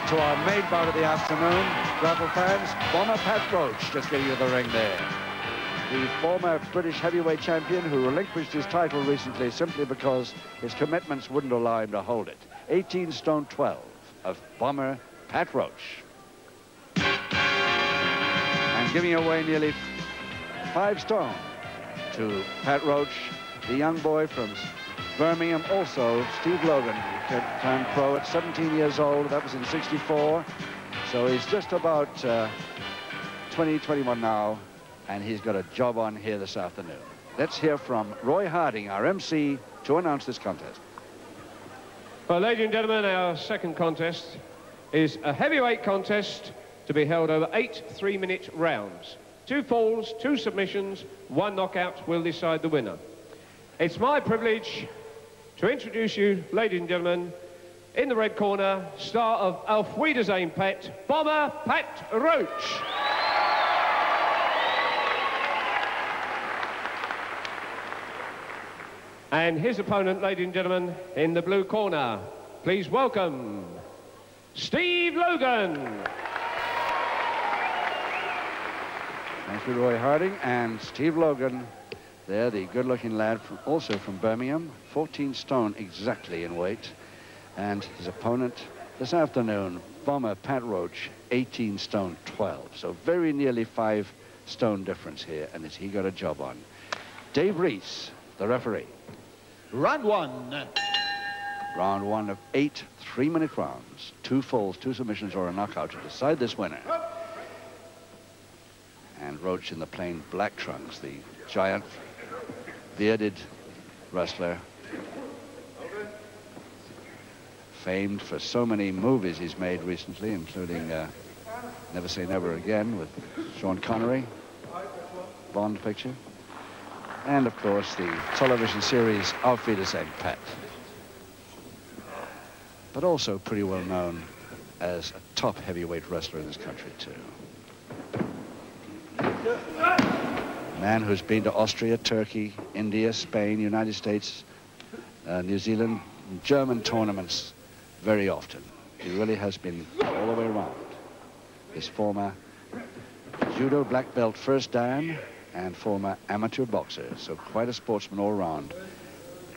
back to our main bout of the afternoon. Grapple fans, Bomber Pat Roach just getting to the ring there. The former British heavyweight champion who relinquished his title recently simply because his commitments wouldn't allow him to hold it. 18 stone 12 of Bomber Pat Roach. And giving away nearly five stone to Pat Roach, the young boy from Birmingham also, Steve Logan, turned pro at 17 years old. That was in 64. So he's just about uh, 20, 21 now, and he's got a job on here this afternoon. Let's hear from Roy Harding, our MC, to announce this contest. Well, ladies and gentlemen, our second contest is a heavyweight contest to be held over eight three-minute rounds. Two falls, two submissions, one knockout will decide the winner. It's my privilege to introduce you, ladies and gentlemen, in the red corner, star of Auf Wiedersehen Pet, Bomber Pat Roach. And his opponent, ladies and gentlemen, in the blue corner, please welcome Steve Logan. Thank you, Roy Harding. And Steve Logan there, the good-looking lad, from, also from Birmingham, 14 stone exactly in weight. And his opponent this afternoon, bomber Pat Roach, 18 stone 12. So very nearly five stone difference here, and he got a job on. Dave Reese, the referee. Round one. Round one of eight three-minute rounds. Two falls, two submissions, or a knockout to decide this winner. And Roach in the plain black trunks, the giant bearded wrestler. Famed for so many movies he's made recently, including uh, Never Say Never Again with Sean Connery, Bond picture, and of course the television series Auf Wiedersehen Pet. But also pretty well known as a top heavyweight wrestler in this country too. Man who's been to Austria, Turkey, India, Spain, United States, uh, New Zealand, German tournaments very often. He really has been all the way around. His former judo black belt first dan and former amateur boxer, so quite a sportsman all around.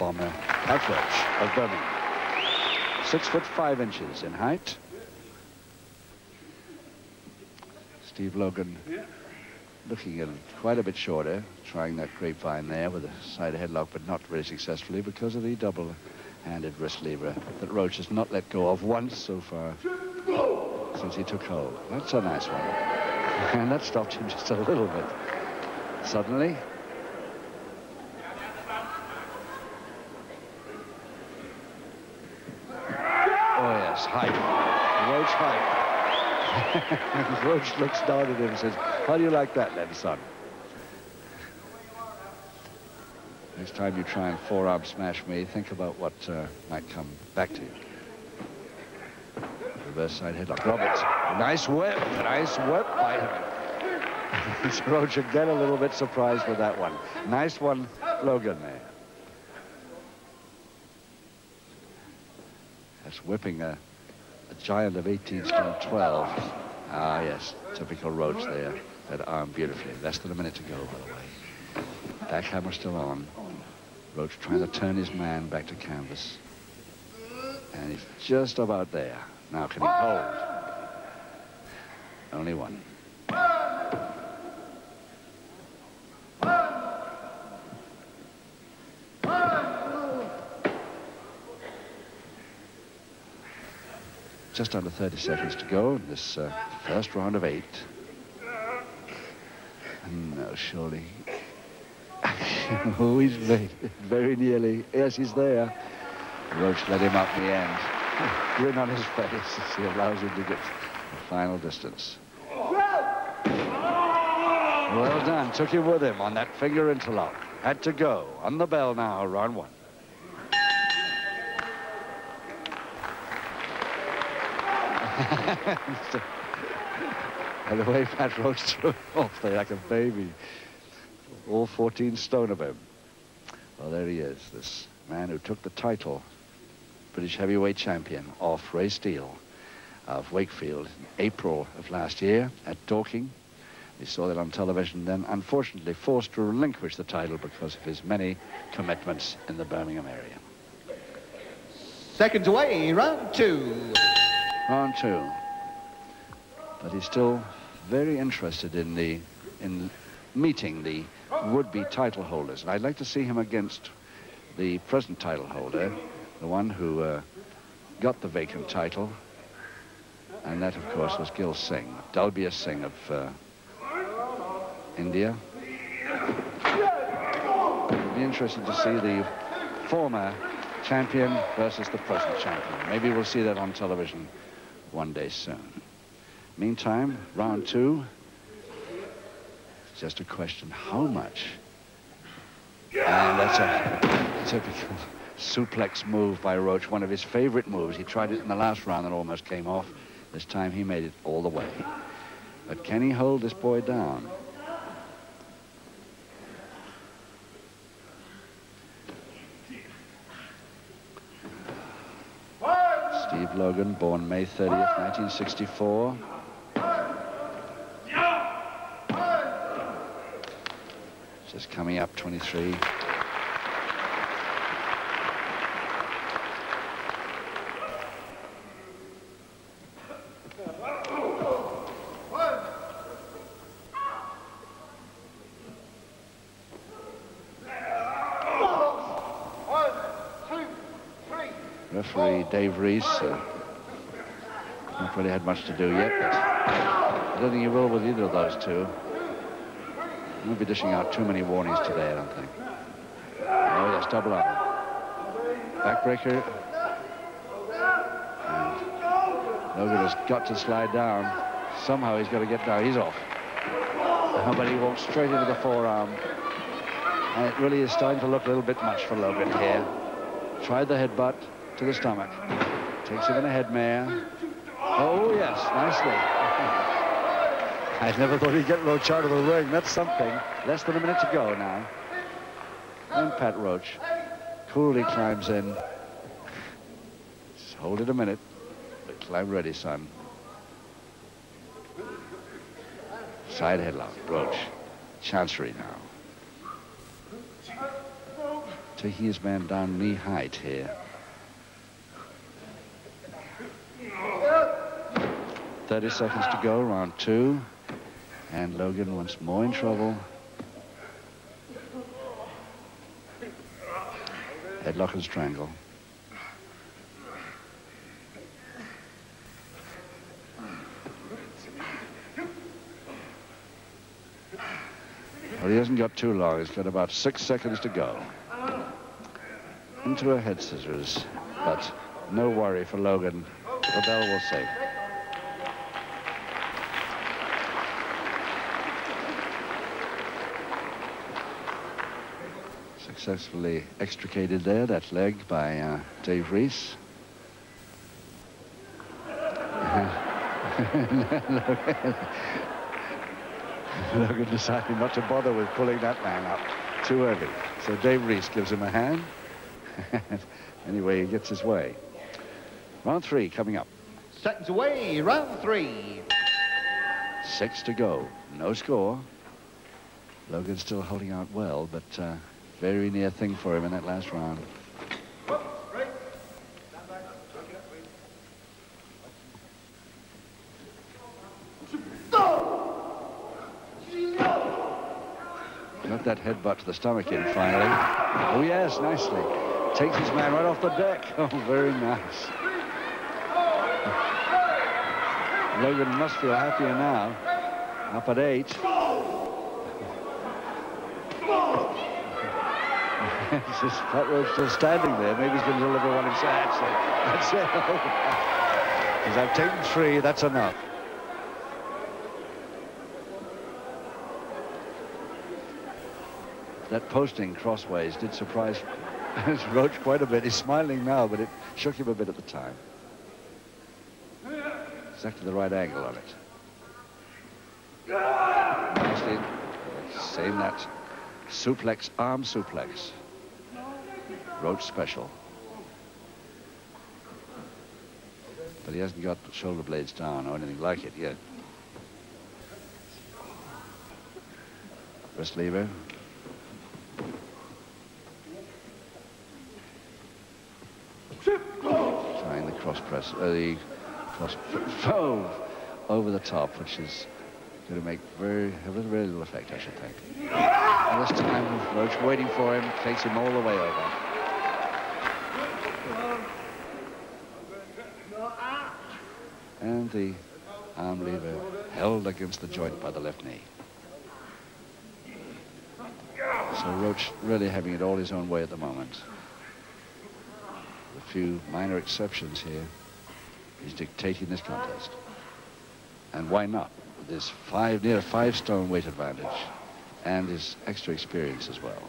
Bomber Pat Roach of Birmingham. Six foot five inches in height. Steve Logan looking at quite a bit shorter, trying that grapevine there with a side headlock, but not very successfully because of the double-handed wrist lever that Roach has not let go of once so far since he took hold. That's a nice one. And that stopped him just a little bit. Suddenly, Oh, yes, height. Roach height. Roach looks down at him and says, how do you like that then, son? Next time you try and forearm smash me, think about what uh, might come back to you. Reverse side headlock. Roberts, nice whip, nice whip by him. Roach again a little bit surprised with that one. Nice one, Logan there. That's whipping a a giant of 18 stone 12. Ah, yes, typical Roach there. That arm beautifully. Less than a minute to go, by the way. Backhammer still on. Roach trying to turn his man back to canvas. And he's just about there. Now, can he hold? Only one. Just under 30 seconds to go in this uh, first round of eight. No, surely. oh, he's very, very nearly. Yes, he's there. Roach let him up the end. Grin on his face as he allows him to get the final distance. Well done. Took him with him on that finger interlock. Had to go. On the bell now, round one. and the way Pat Roach threw him off there like a baby. All 14 stone of him. Well, there he is, this man who took the title, British heavyweight champion, off Ray Steele. of Wakefield in April of last year at Dorking. We saw that on television then, unfortunately forced to relinquish the title because of his many commitments in the Birmingham area. Seconds away, round two. Round two. But he's still very interested in the in meeting the would-be title holders. And I'd like to see him against the present title holder, the one who uh, got the vacant title. And that, of course, was Gil Singh, Dalbir Singh of uh, India. It'd be interesting to see the former champion versus the present champion. Maybe we'll see that on television one day soon. Meantime, round two, just a question how much. And that's a typical suplex move by Roach, one of his favorite moves. He tried it in the last round and almost came off. This time he made it all the way. But can he hold this boy down? Steve Logan, born May 30th, 1964. Just coming up, 23. Referee Dave Reese. Uh, not really had much to do yet, but I don't think he will with either of those two. Won't be dishing out too many warnings today, I don't think. Oh, yes, double up. Backbreaker. Logan has got to slide down. Somehow he's got to get down. He's off. but he walks straight into the forearm. And it really is starting to look a little bit much for Logan here. Tried the headbutt to the stomach. Takes him in a head mare. Oh, yes, nicely. I never thought he'd get Roach out of the ring. That's something. Less than a minute to go now. And Pat Roach coolly climbs in. Just hold it a minute. But climb ready, son. Side headlock, Roach. Chancery now. Taking his man down knee height here. 30 seconds to go, round two. And Logan once more in trouble. Headlock and strangle. Well, he hasn't got too long. He's got about six seconds to go. Into a head scissors, but no worry for Logan. The bell will say. Successfully extricated there, that leg by uh, Dave Reese. Logan decided not to bother with pulling that man up. Too heavy. So Dave Reese gives him a hand. anyway, he gets his way. Round three coming up. Seconds away, round three. Six to go. No score. Logan's still holding out well, but uh, very near thing for him in that last round. Got that headbutt to the stomach in finally. Oh, yes, nicely. Takes his man right off the deck. Oh, very nice. Logan must feel happier now. Up at eight. It's just Pat Roach still standing there. Maybe he's going to deliver one. So that's it. Because I've taken three, that's enough. That posting crossways did surprise Roach quite a bit. He's smiling now, but it shook him a bit at the time. Exactly the right angle on it. Nicely, same that suplex, arm suplex. Roach special. But he hasn't got the shoulder blades down or anything like it yet. Wrist lever. Trying the cross press, uh, the cross over the top, which is going to make very, have very little effect, I should think. And this time, Roach waiting for him, takes him all the way over. And the arm lever held against the joint by the left knee. So Roach really having it all his own way at the moment. With A few minor exceptions here. He's dictating this contest. And why not? With his five, near five stone weight advantage and his extra experience as well.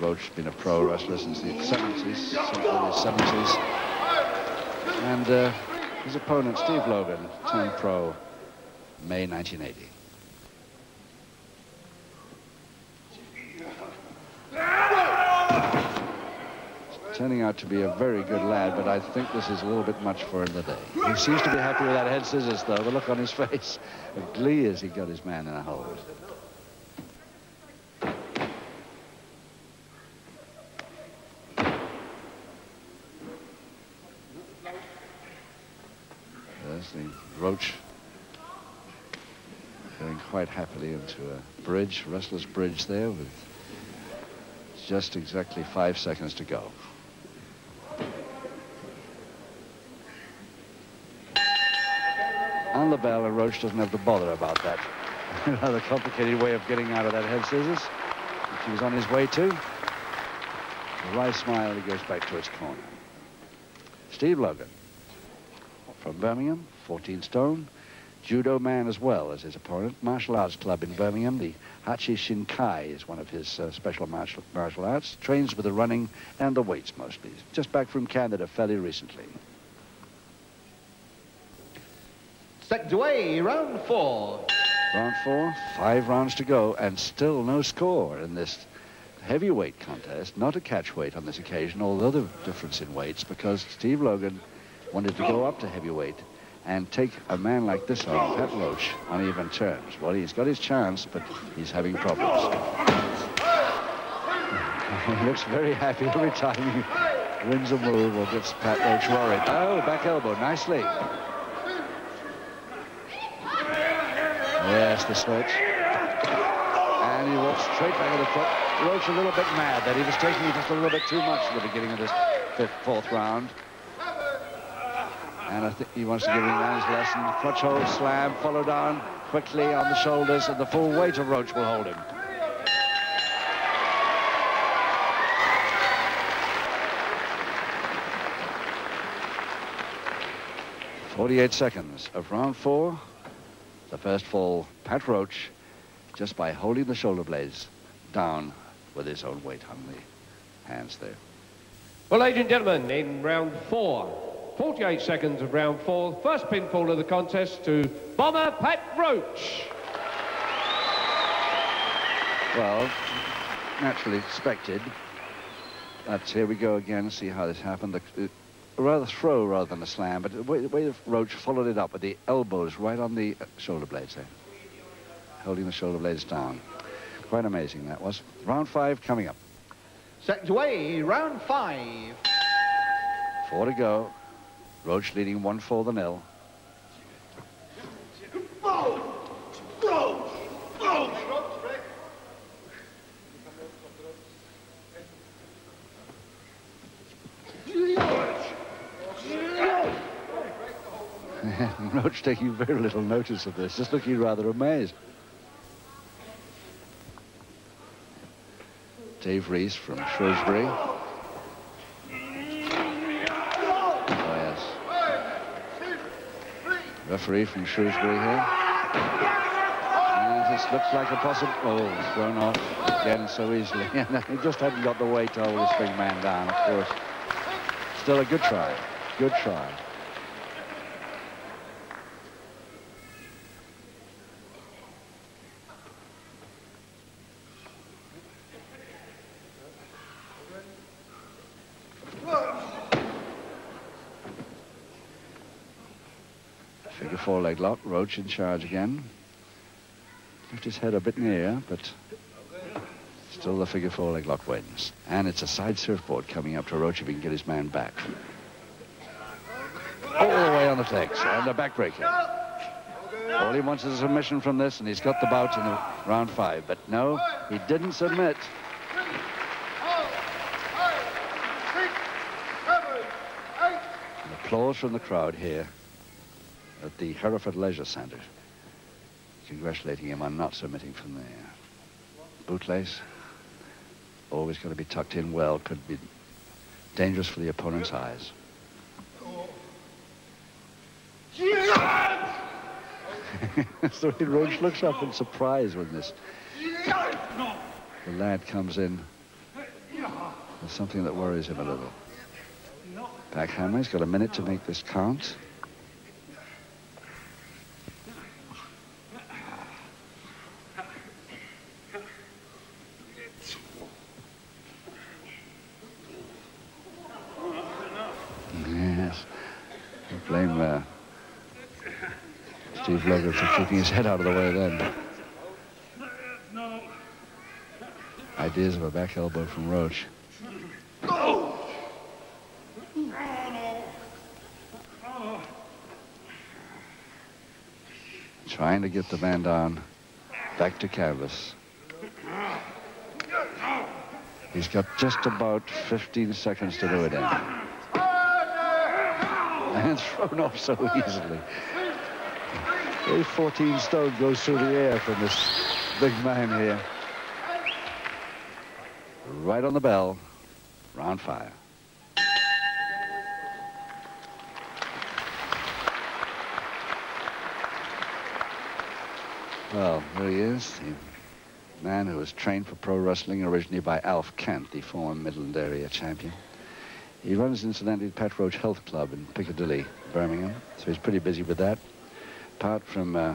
Roach has been a pro wrestler since the 70s, since the 70s. And uh, his opponent, Steve Logan, turned pro May 1980. turning out to be a very good lad, but I think this is a little bit much for him today. He seems to be happy with that head scissors, though. The look on his face of glee as he got his man in a hold. There's the Roach going quite happily into a bridge, wrestler's bridge there with just exactly five seconds to go. on the bell, and Roach doesn't have to bother about that. Another complicated way of getting out of that head scissors, which he was on his way to. A wry smile, he goes back to his corner. Steve Logan from Birmingham, 14 stone. Judo man as well as his opponent. Martial arts club in Birmingham, the Hachi Shinkai is one of his uh, special martial, martial arts. Trains with the running and the weights mostly. Just back from Canada fairly recently. Seconds away, round four. Round four, five rounds to go, and still no score in this heavyweight contest. Not a catch weight on this occasion, although the difference in weights, because Steve Logan wanted to go up to heavyweight and take a man like this on, Pat Roach, on even terms. Well, he's got his chance, but he's having problems. he looks very happy every time he wins a move or gets Pat Roach worried. Oh, back elbow, nicely. Yes, the switch. And he walks straight back of the foot. Roach a little bit mad that he was taking just a little bit too much at the beginning of this fifth, fourth round. And I think he wants to give him his lesson. Crutch hold slam, follow down quickly on the shoulders, and the full weight of Roach will hold him. Forty-eight seconds of round four. The first fall, Pat Roach, just by holding the shoulder blades down with his own weight on the hands there. Well, ladies and gentlemen, in round four, 48 seconds of round four, first pinfall of the contest to Bomber Pat Roach. Well, naturally expected. But here we go again, see how this happened. The, rather throw rather than a slam, but the way, the way Roach followed it up with the elbows right on the uh, shoulder blades there, holding the shoulder blades down. Quite amazing that was. Round five coming up. Seconds away, round five. Four to go. Roach leading one for the nil. Roach taking very little notice of this, just looking rather amazed. Dave Reese from Shrewsbury. Oh, yes. Referee from Shrewsbury here. And this looks like a possible... Oh, thrown off again so easily. he just hadn't got the weight to hold this big man down, of course. Still a good try. Good try. Four-leg lock. Roach in charge again. Left his head a bit near, but still the figure four-leg lock wins. And it's a side surfboard coming up to Roach if he can get his man back. All the way on the flex and a backbreaker. All he wants is a submission from this, and he's got the bout in the round five. But no, he didn't submit. applause from the crowd here at the Hereford Leisure Centre, congratulating him on not submitting from there. Bootlace, always got to be tucked in well, could be dangerous for the opponent's eyes. so Roach looks up in surprise when this the lad comes in. There's something that worries him a little. Backhammer, he's got a minute to make this count. Yes. I blame uh, Steve Logan for keeping his head out of the way then. Ideas of a back elbow from Roach. Trying to get the man down back to canvas. He's got just about 15 seconds to do it in. And thrown off so easily. A 14 stone goes through the air from this big man here. Right on the bell, round five. Well, there he is, the man who was trained for pro wrestling originally by Alf Kent, the former Midland area champion. He runs, incidentally, Pat Roach Health Club in Piccadilly, Birmingham, so he's pretty busy with that. Apart from uh,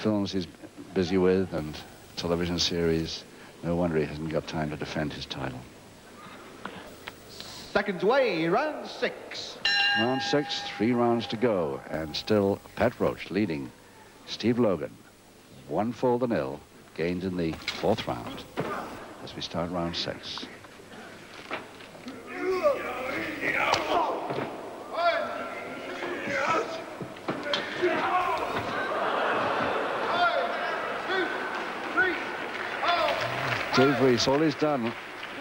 films he's busy with and television series, no wonder he hasn't got time to defend his title. Seconds away, round six. Round six, three rounds to go, and still Pat Roach leading Steve Logan one full the nil, gained in the fourth round as we start round six. Reese, all he's done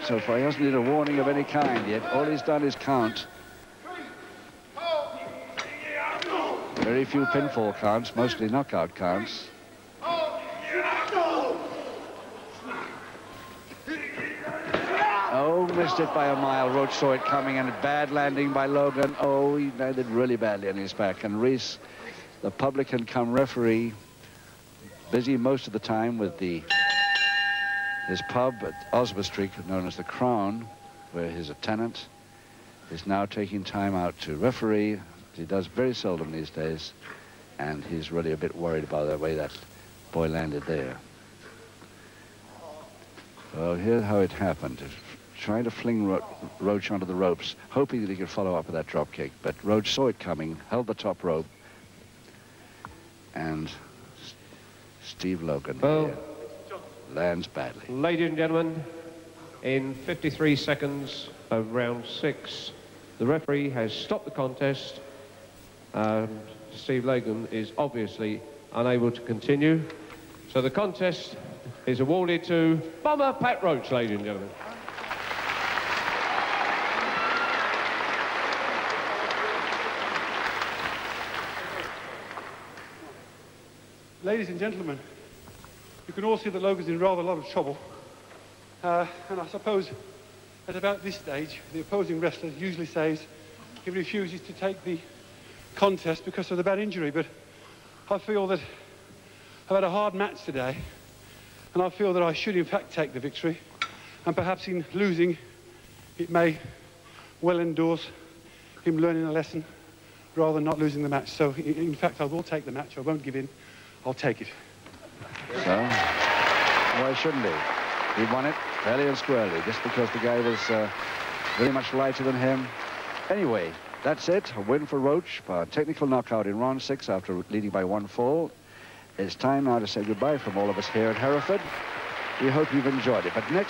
so far, he hasn't needed a warning of any kind yet. All he's done is count. Very few pinfall counts, mostly knockout counts. Oh, missed it by a mile. Roach saw it coming and a bad landing by Logan. Oh, he landed really badly on his back. And Reese, the publican come referee, busy most of the time with the his pub at Oswestry, known as the Crown, where he's a tenant, is now taking time out to referee. He does very seldom these days, and he's really a bit worried about the way that boy landed there. Well, here's how it happened trying to fling Ro Roach onto the ropes, hoping that he could follow up with that drop kick. But Roach saw it coming, held the top rope, and Steve Logan well, lands badly. Ladies and gentlemen, in 53 seconds of round six, the referee has stopped the contest. and Steve Logan is obviously unable to continue. So the contest is awarded to Bomber Pat Roach, ladies and gentlemen. Ladies and gentlemen, you can all see that Logan's in rather a lot of trouble. Uh, and I suppose at about this stage, the opposing wrestler usually says he refuses to take the contest because of the bad injury. But I feel that I've had a hard match today, and I feel that I should in fact take the victory. And perhaps in losing, it may well endorse him learning a lesson rather than not losing the match. So in fact, I will take the match. I won't give in. I'll take it. So, why shouldn't he? He won it fairly and squarely, just because the guy was uh, very much lighter than him. Anyway, that's it. A win for Roach by technical knockout in round six after leading by one fall. It's time now to say goodbye from all of us here at Hereford. We hope you've enjoyed it. But next